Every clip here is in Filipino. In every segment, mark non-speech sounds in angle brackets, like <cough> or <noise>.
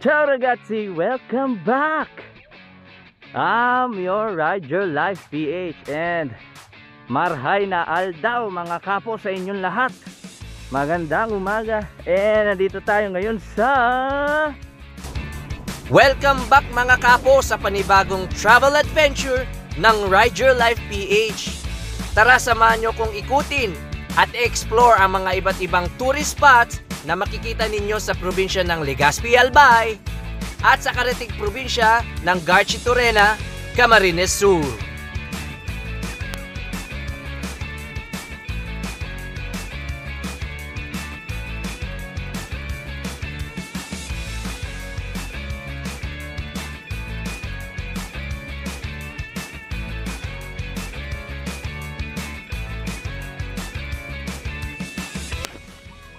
Ciao ragazzi, welcome back! I'm your Ride Your Life PH and marhay na aldaw mga kapo sa inyong lahat. Magandang umaga and nandito tayo ngayon sa... Welcome back mga kapo sa panibagong travel adventure ng Ride Your Life PH. Tara samahan nyo kong ikutin at explore ang mga iba't ibang tourist spots na makikita ninyo sa probinsya ng Legazpi Albay at sa karating probinsya ng Garchi Torena, Camarines Sur.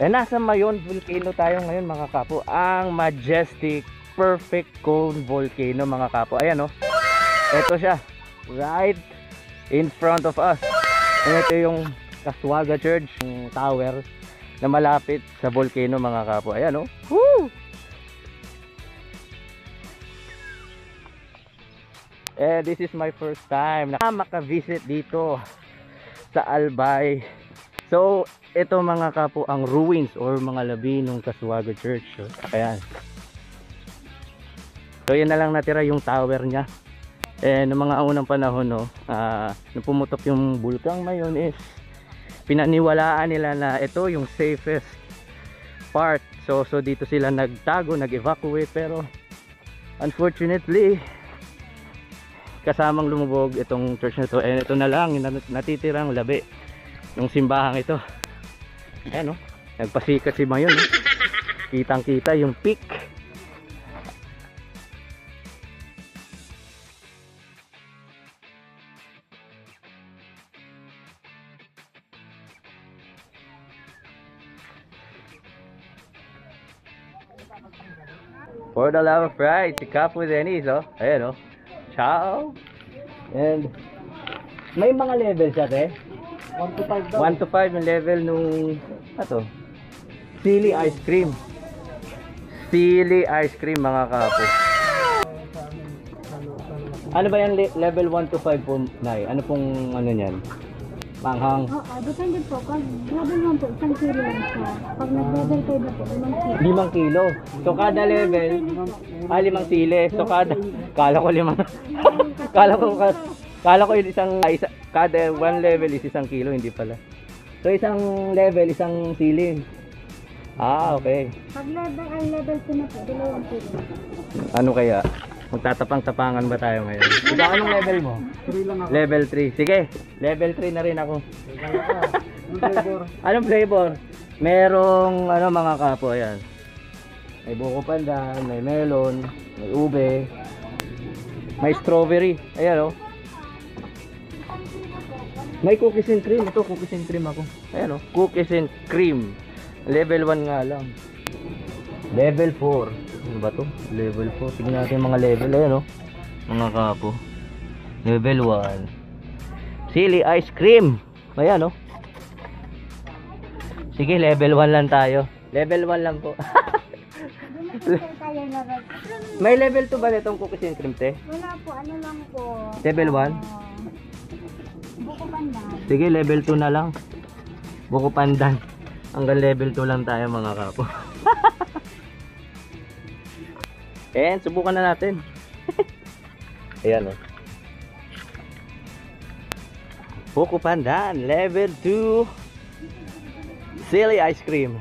Eh nasa Mayon Volcano tayo ngayon mga kapo. Ang majestic perfect cone volcano mga kapo. Ayan oh. Ito siya. Right in front of us. And ito yung Kaswaga Church, yung tower na malapit sa volcano mga kapo. Ayan oh. Woo! Eh, this is my first time na maka-visit dito sa Albay. So, ito mga kapo ang ruins or mga labi ng Kaswaga Church. So, ayan. So, yan na lang natira yung tower niya. Eh, noong mga unang panahon, no, ah, nung pumutok yung bulkang mayon is pinaniwalaan nila na ito yung safest part. So, so dito sila nagtago, nag-evacuate pero unfortunately kasamang lumubog itong church na to and ito na lang natitirang labi ng simbahang ito ayan o nagpasikat si Mayon eh. kitang kita yung peak For the love of pride, si Capo Dennis, oh. Ayan, oh. Ciao. And, may mga level siya, te. 1 to 5 daw. 1 to 5 yung level nung ano Silly ice cream. Silly ice cream mga kapo. Ano ba yan le- level 1 to 5 po, Nay? Ano pong ano niyan? Manghang. Oo, depende po. Pag level 1 po, isang kilo lang siya. Pag nag-level 5 na po, limang kilo. 5 kilo. So kada level, ah, limang sili. So kada, kala ko limang, <laughs> kala ko, kala ko yung isang, isa, kada one level is isang kilo, hindi pala. So isang level, isang sili. Ah, okay. Pag level, ang level 2 na po, dalawang kilo. Ano kaya? Magtatapang-tapangan ba tayo ngayon? Ikaw, anong level mo? 3 lang ako. Level 3. Sige, level 3 na rin ako. Anong flavor? Merong ano mga kapo, ayan. May buko pandan, may melon, may ube, may strawberry. Ayan oh. May cookies and cream. Ito, cookies and cream ako. Ayan oh. Cookies and cream. Level 1 nga lang. Level 4. Ano ba to? Level 4. Tignan natin mga level. Ayan oh. Mga kapo. Level 1. Silly ice cream. Ayan oh. Sige, level 1 lang tayo. Level 1 lang po. <laughs> May level 2 ba nitong cookies and cream, te? Wala po, ano lang po. Level 1? ah, buko pandan. Sige, level 2 na lang. Buko pandan. Hanggang level 2 lang tayo mga kapo. <laughs> And subukan na natin. <laughs> Ayan o. Buko pandan, level 2. Silly ice cream.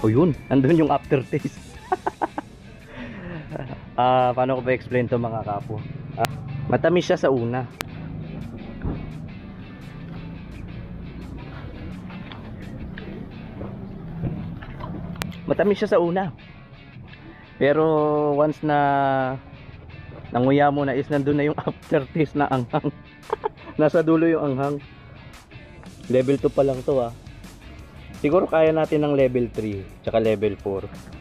O yun, nandun yung aftertaste. Ah, paano ko ba explain to mga kapo? Ah, matamis siya sa una. Matamis siya sa una. Pero once na nanguya mo na is nandun na yung <laughs> aftertaste na anghang. <laughs> Nasa dulo yung anghang. Level 2 pa lang to ah. Siguro kaya natin ng level 3 tsaka level 4.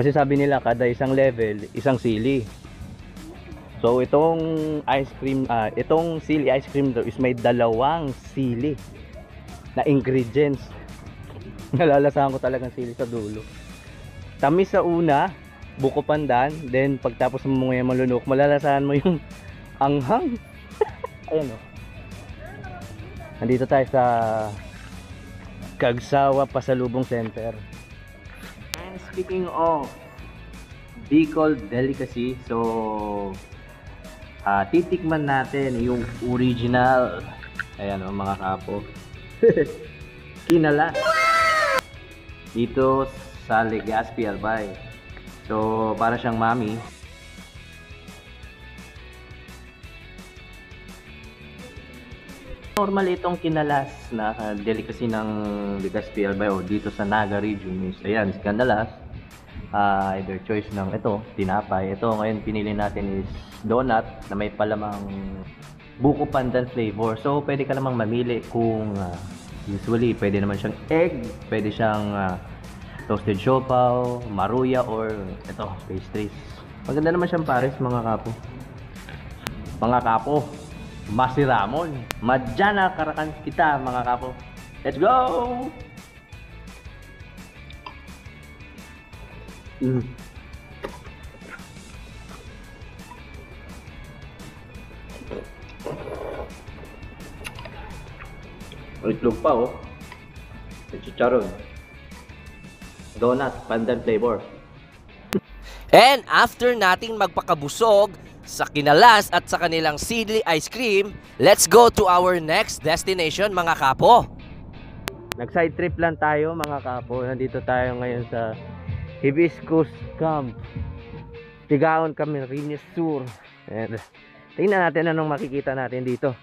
Kasi sabi nila kada isang level, isang sili. So itong ice cream, ah, itong sili ice cream daw is may dalawang sili na ingredients. <laughs> Nalalasahan ko talagang sili sa dulo. Tamis sa una, buko pandan, then pagtapos mo ngayon malunok, malalasahan mo yung <laughs> anghang. <laughs> Ayan o. Nandito tayo sa Kagsawa Pasalubong Center. And speaking of Bicol delicacy, so ah titikman natin yung original. Ayan o mga kapo. <laughs> Kinala. Dito sa Legazpi Albay. So para siyang mami. Normal itong kinalas na ah, delicacy ng Albay o dito sa Naga region is ayan, kinalas. Ah, either choice ng ito, tinapay. Ito ngayon pinili natin is donut na may palamang buko pandan flavor. So pwede ka namang mamili kung ah, usually pwede naman siyang egg, pwede siyang ah, toasted siopaw, maruya or ito, pastries. Maganda naman siyang pares mga kapo. Mga kapo, masiramon. Madjana karakan kita mga kapo. Let's go! Mm. Itlog pa oh. May chicharon. Donut, pandan flavor. And after nating magpakabusog sa kinalas at sa kanilang sili ice cream, let's go to our next destination mga kapo. Nag-side trip lang tayo mga kapo. Nandito tayo ngayon sa Hibiscus Camp. Tigaon kami, Rines Sur. And, tingnan natin anong makikita natin dito.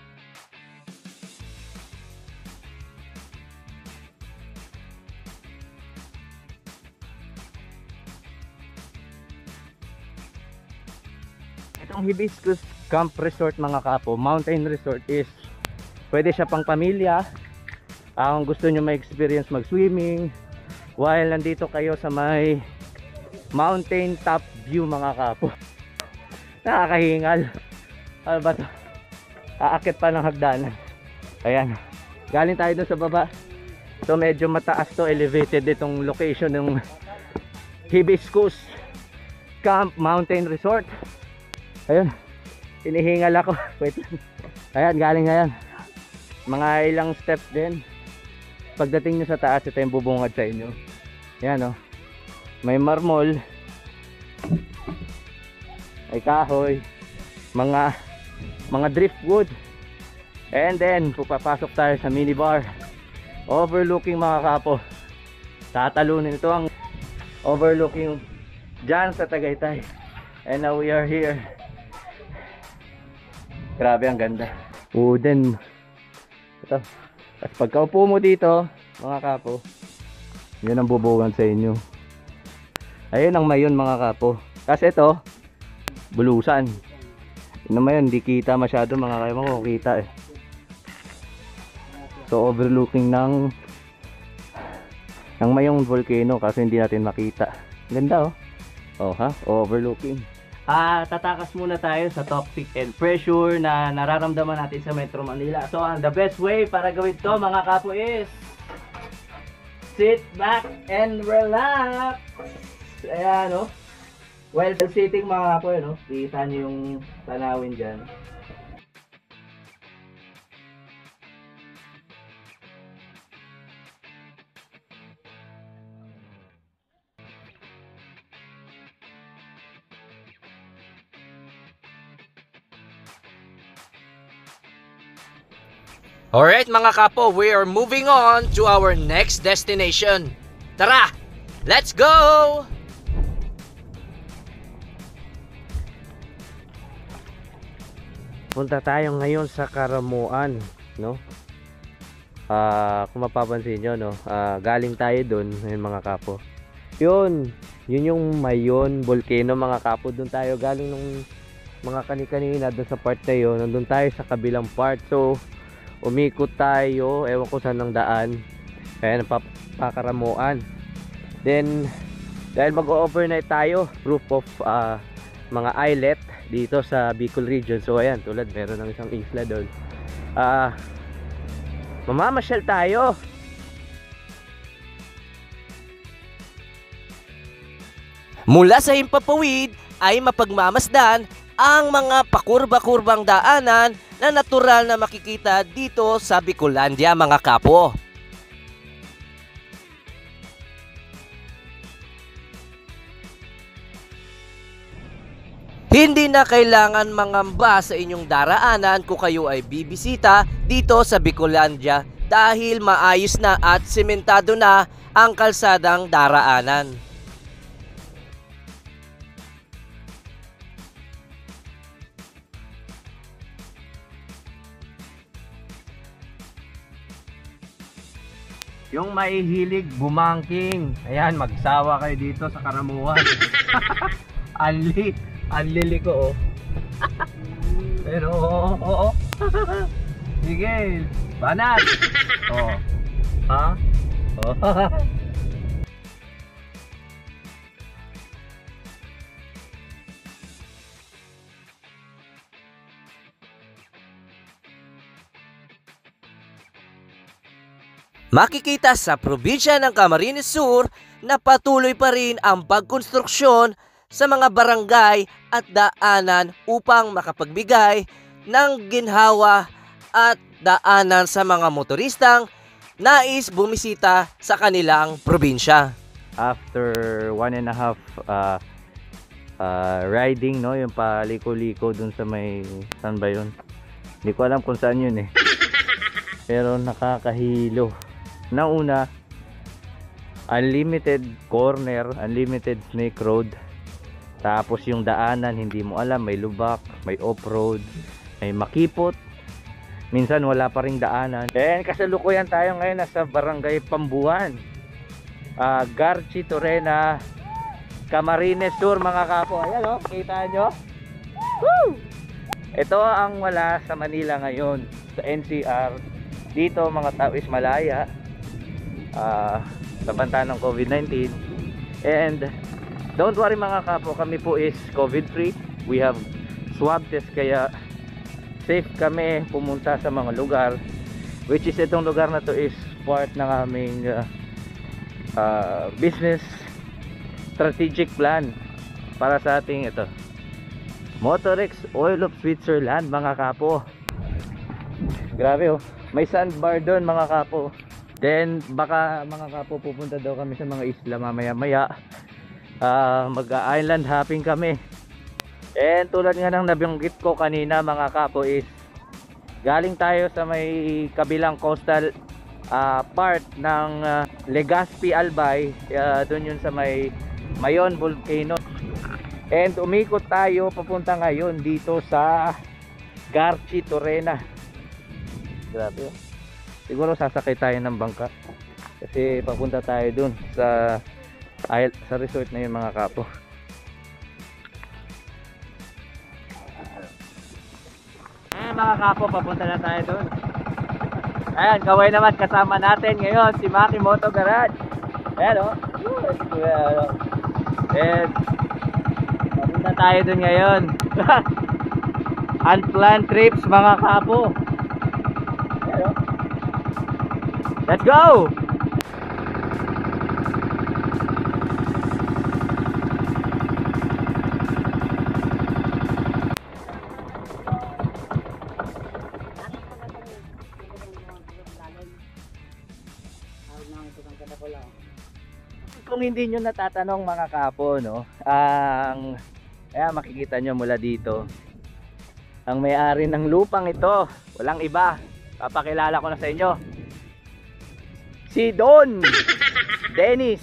Itong Hibiscus Camp Resort mga kapo, mountain resort is pwede siya pang pamilya, Ah, kung gusto nyo ma-experience mag-swimming while nandito kayo sa may mountain top view mga kapo. <laughs> Nakakahingal. Ano ba to? Aakit pa ng hagdanan. Ayan. Galing tayo sa baba. So medyo mataas to elevated itong location ng Hibiscus Camp Mountain Resort ayun. Hinihingal ako. <laughs> Wait. Ayan galing na yan. Mga ilang steps din. Pagdating nyo sa taas ito yung bubungad sa inyo. Yan o may marmol. May kahoy. Mga mga driftwood. And then pupapasok tayo sa minibar. Overlooking mga kapo. Tatalunin ito ang overlooking dyan sa Tagaytay. And now we are here grabe ang ganda wooden ito at pagkaupo mo dito, mga kapo, yun ang bubugan sa inyo. Ayun ang mayon mga kapo. Kasi ito, bulusan. Yun naman yun, di kita masyado mga kayo mo, kita eh. So overlooking ng ng mayong volcano kasi hindi natin makita. Ganda oh. Oh ha, overlooking. Ah, tatakas muna tayo sa toxic and pressure na nararamdaman natin sa Metro Manila. So, ang the best way para gawin to mga kapo is sit back and relax. Ayan, no? While sitting mga kapo, no? Kita niyo yung tanawin dyan. Alright mga kapo, we are moving on to our next destination. Tara, let's go! Punta tayo ngayon sa Karamuan, no? Ah, kung mapapansin nyo, no? Ah, galing tayo doon, ayun mga kapo. Yun, yun yung Mayon Volcano mga kapo. Doon tayo galing nung mga kani-kanina doon sa part na yun. Nandun tayo sa kabilang part. So, umikot tayo. Ewan ko saan ang daan. Ayan, papakaramuan. Then, dahil mag-overnight tayo, proof of ah, mga islet dito sa Bicol region. So ayan, tulad meron ng isang isla doon. Ah, mamamasyal tayo. Mula sa Himpapawid ay mapagmamasdan ang mga pakurba-kurbang daanan na natural na makikita dito sa Bicolandia mga kapo. Hindi na kailangan mangamba sa inyong daraanan kung kayo ay bibisita dito sa Bicolandia dahil maayos na at sementado na ang kalsadang daraanan. Yung mahihilig bumangking. Ayan, magsawa kayo dito sa Karamuan. Anli. <laughs> Anlili ko, oh. Pero, oo, oo. Sige, banat. <laughs> Oh. Ha? Oh. <laughs> Makikita sa probinsya ng Camarines Sur na patuloy pa rin ang pagkonstruksyon sa mga barangay at daanan upang makapagbigay ng ginhawa at daanan sa mga motoristang nais bumisita sa kanilang probinsya. After one and a half uh, uh, riding, no? Yung paliko-liko dun sa may... Saan ba yun? Hindi ko alam kung saan yun eh. <laughs> Pero nakakahilo. Nauna, unlimited corner, unlimited snake road. Tapos yung daanan, hindi mo alam, may lubak, may off-road, may makipot. Minsan wala pa ring daanan. And kasalukuyan tayo ngayon nasa Barangay Pambuan. Ah, Garchi Torena, Camarines Sur mga kapo. Ayan oh, kita nyo? Woo! Ito ang wala sa Manila ngayon, sa NCR. Dito mga tao is malaya. Ah, sa banta ng COVID-19. And Don't worry mga kapo, kami po is COVID free. We have swab test kaya safe kami pumunta sa mga lugar. Which is itong lugar na to is part ng aming uh, uh, business strategic plan para sa ating ito. Motorex Oil of Switzerland mga kapo. Grabe oh. May sandbar doon mga kapo. Then baka mga kapo pupunta daw kami sa mga isla mamaya maya ah mag-island hopping kami. And tulad nga ng nabanggit ko kanina mga kapo is galing tayo sa may kabilang coastal ah, part ng ah, Legazpi Albay, ah, doon yun sa may Mayon Volcano. And umikot tayo papunta ngayon dito sa Garchi Torena. Grabe. oh. Siguro sasakay tayo ng bangka kasi papunta tayo dun sa ay, sa resort na yun mga kapo Ayan mga kapo, papunta na tayo doon. Ayan, kaway naman kasama natin ngayon si Maki Moto Garage. Ayan o. Oh. And, papunta tayo doon ngayon. <laughs> Unplanned trips mga kapo. Ayan o. Let's go! kung hindi nyo natatanong mga kapo no ang kaya makikita nyo mula dito ang may-ari ng lupang ito. Walang iba. Papakilala ko na sa inyo si Don Dennis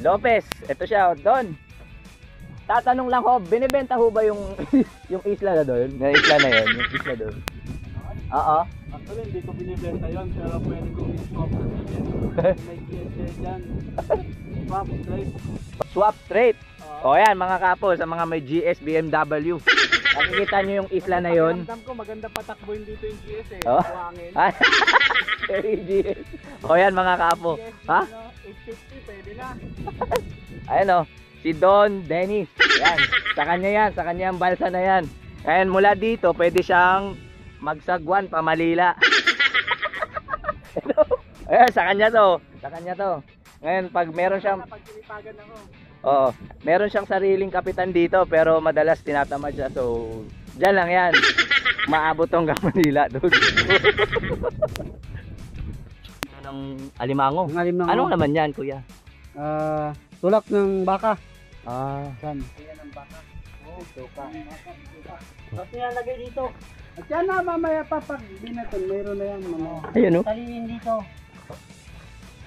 Lopez ito siya oh, Don tatanong lang ho binibenta ho ba yung <laughs> yung isla na doon yung isla na yun yung isla doon oo Actually, hindi ko binibenta yun, pero pwede kong i-swap. May GSA dyan. Swap, straight. swap Oo. o yan mga kapo sa mga may GS BMW nakikita nyo yung isla na yon Pakiramdam ko, maganda patakbuhin dito yung GS eh. Oh. Buhangin. Very GS. O yan mga kapo. Ha? ano, 850, pwede na. <laughs> Ayan o. Si Don Dennis. Yan. Sa kanya yan. Sa kanya ang balsa na yan. Ayan, mula dito, pwede siyang magsagwan pa Malila. Ito. <laughs> Ayan, sa kanya to. Sa kanya to. Ngayon, pag meron siyang... Oo. Meron siyang sariling kapitan dito, pero madalas tinatamad siya. So, dyan lang yan. Maabot hanggang Manila doon. <laughs> Anong alimango? Ang alim ng Anong naman yan, kuya? ah, tulak ng baka. Ah, Yan. Yan ang baka. Oh, suka. Tapos nilalagay dito. At yan na mamaya pa pag binaton, mayroon na yan. Ano. ayun oh. Taliin dito.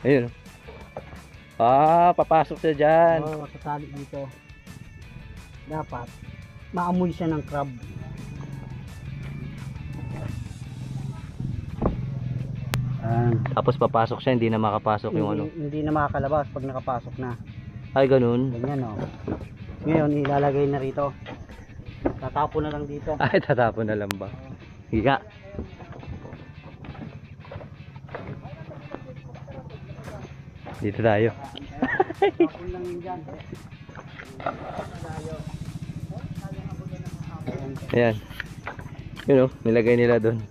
Ayun oh. Ah, papasok siya dyan. Oo, sasali dito. Dapat maamoy siya ng crab. Ah, Tapos papasok siya, hindi na makapasok yung ano. hindi, hindi na makakalabas pag nakapasok na. Ay, ganun. Ganyan o. Ngayon, ilalagay na rito. Tatapo na lang dito. Ay, tatapon na lang ba? Higa. Dito tayo. <laughs> Ayan. Yun oh, nilagay nila doon.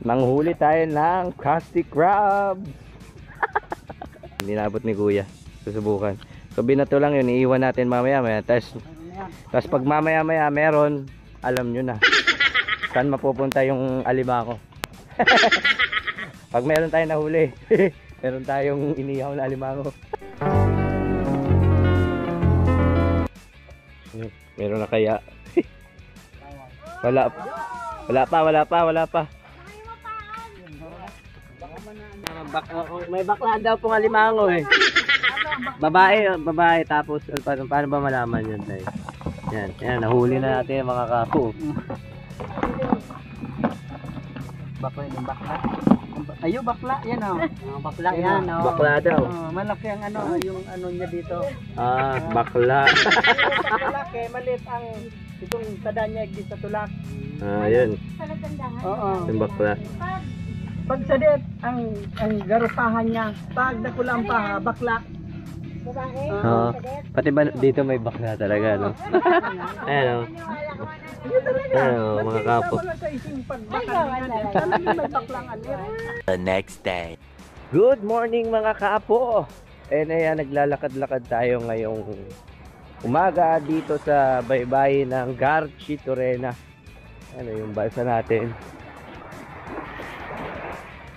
Manghuli tayo ng plastic crab. <laughs> Hindi naabot ni kuya. Susubukan. So binato lang yun, iiwan natin mamaya maya. Tapos, tapos pag mamaya maya meron, alam nyo na. Saan mapupunta yung alimango. <laughs> pag meron tayong nahuli, meron tayong inihaw na alimango. Meron na kaya. <laughs> Wala. Wala pa, wala pa, wala pa. may bakla daw pong alimango eh. Babae, oh, babae tapos ano, paano, paano ba malaman yun tay? Yan, yan, nahuli na natin yung mga kapo. Bakla yung bakla. Ayo bakla, yan o. <laughs> bakla yan o. Bakla daw. Oh, malaki ang ano, yung ano niya dito. Ah, bakla. <laughs> malaki, maliit ang itong tadanya di sa tulak. ah, yun. Sa latandahan. Oo. Yung bakla. Pag sadet, ang ang garupahan niya, pag nakulang pa, bakla. Babae. Oo. Pati ba dito may bakla talaga, no? <laughs> Ayan, oh. Ayan, oh, mga kapo. Eh. Ano yan. The next day. Good morning mga kapo! And ayan, naglalakad-lakad tayo ngayong umaga dito sa baybayin ng Garchi Torena. Ano yung balsa natin.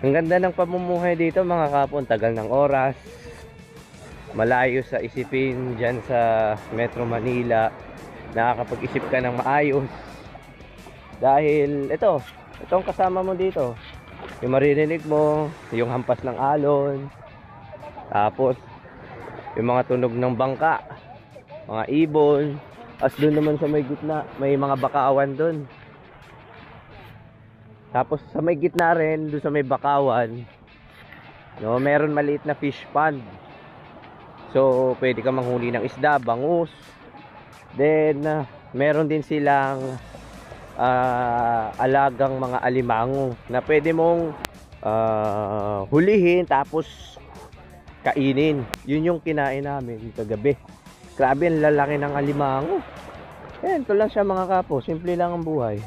Ang ganda ng pamumuhay dito mga kapo. Ang tagal ng oras. Malayo sa isipin dyan sa Metro Manila. Nakakapag-isip ka ng maayos. Dahil ito, itong kasama mo dito yung maririnig mo, yung hampas ng alon, tapos yung mga tunog ng bangka, mga ibon, as doon naman sa may gitna, may mga bakawan doon. Tapos sa may gitna rin, doon sa may bakawan, no, meron maliit na fish pond. So, pwede ka manghuli ng isda, bangus. Then, ah, meron din silang ah, alagang mga alimango na pwede mong ah, hulihin tapos kainin. Yun yung kinain namin kagabi. Grabe ang lalaki ng alimango. Yan, ito lang siya mga kapo. Simple lang ang buhay.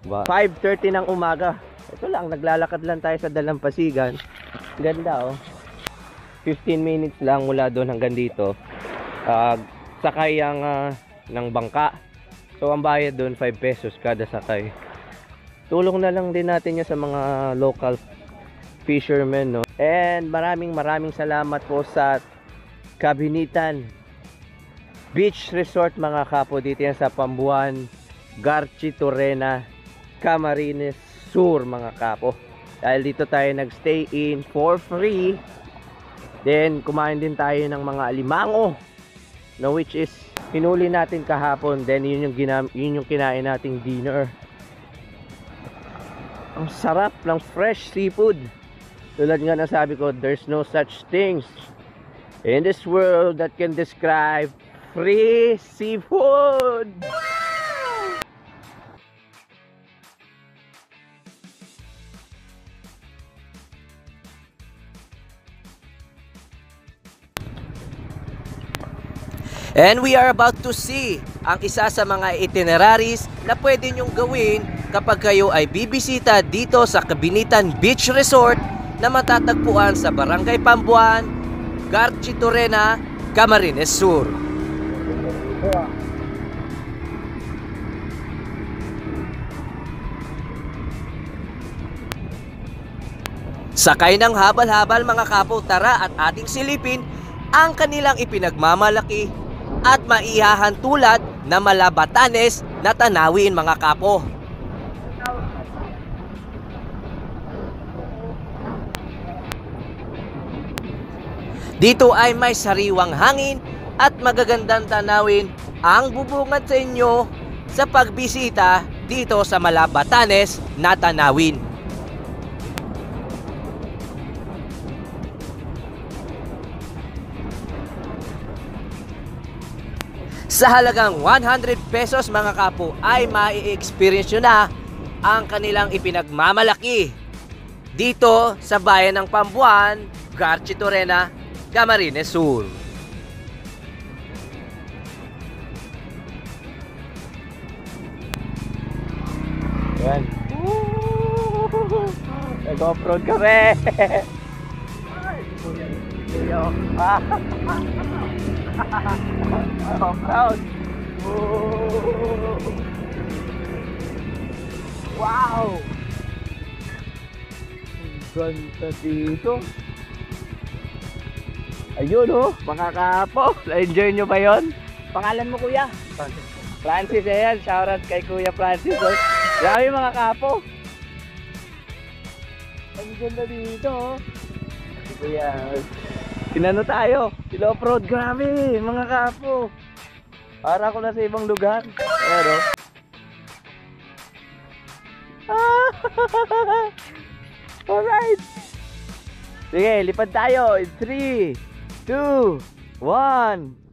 Diba? 5.30 ng umaga. Ito lang, naglalakad lang tayo sa Dalampasigan. Ganda oh. 15 minutes lang mula doon hanggang dito. Ah, sakay ang ah, ng bangka. So ang bayad doon 5 pesos kada sakay. Tulong na lang din natin 'yan sa mga local fishermen no. And maraming maraming salamat po sa Kabinitan Beach Resort mga kapo dito yan sa Pambuan, Garchi Torena, Camarines Sur mga kapo. Dahil dito tayo nagstay in for free. Then kumain din tayo ng mga alimango no which is hinuli natin kahapon. Then yun yung ginam yun yung kinain nating dinner. Ang sarap ng fresh seafood. Tulad nga na sabi ko there's no such things in this world that can describe free seafood And we are about to see ang isa sa mga itineraries na pwede nyong gawin kapag kayo ay bibisita dito sa Kabinitan Beach Resort na matatagpuan sa Barangay Pambuan, Garchitorena, Camarines Sur. Sakay ng habal-habal mga kapo, tara at ating silipin ang kanilang ipinagmamalaki at maihahan tulad na malabatanes na tanawin mga kapo. Dito ay may sariwang hangin at magagandang tanawin ang bubungad sa inyo sa pagbisita dito sa Malabatanes na tanawin. Sa halagang 100 pesos mga kapo ay mai-experience nyo na ang kanilang ipinagmamalaki dito sa bayan ng Pambuan, Garchitorena, Camarines Sur. Yan. Nag-off-road kami. Yo. <laughs> Off-road. Woo. Wow! Ganda dito. Ayun oh, mga kapo. Na-enjoy nyo ba yon? Pangalan mo kuya? Francis. Francis, ayan. Shoutout kay Kuya Francis. Oh. Grabe mga kapo. Ang ganda dito oh. Kuya, kinano tayo? Silo-off-road. Grabe, mga kapo. Para ako na sa ibang lugar. Ayan oh. Ah! <laughs> Alright. Sige, lipad tayo. In 3, 2, 1.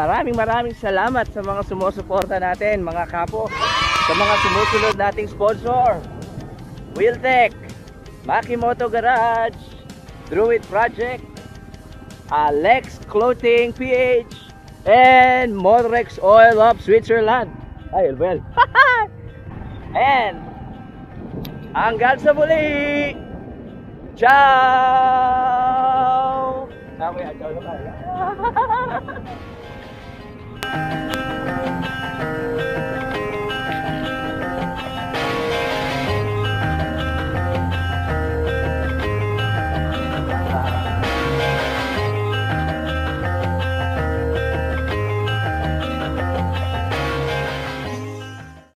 Maraming maraming salamat sa mga sumusuporta natin, mga kapo. Sa mga sumusunod nating sponsor. Wheeltech, Makimoto Garage, Druid Project, Alex Clothing PH, and Modrex Oil of Switzerland. Ay, well. <laughs> and hanggang sa muli. Ciao! Ako yan, <laughs> Thank you.